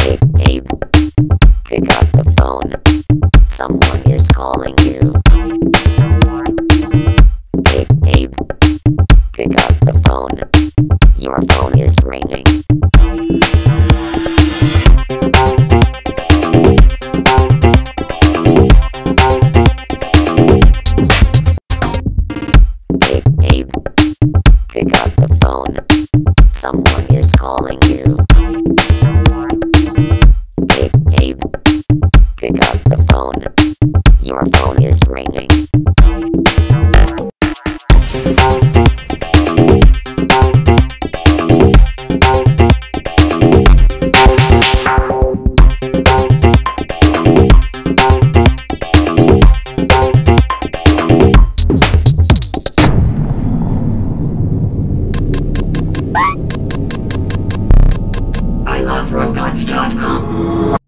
Hey. Pick up the phone. Someone is calling you. Hey. Pick up the phone. Your phone is ringing. Hey. Pick up the phone. Someone is calling you. Phone. Your phone is ringing. I love robots.com.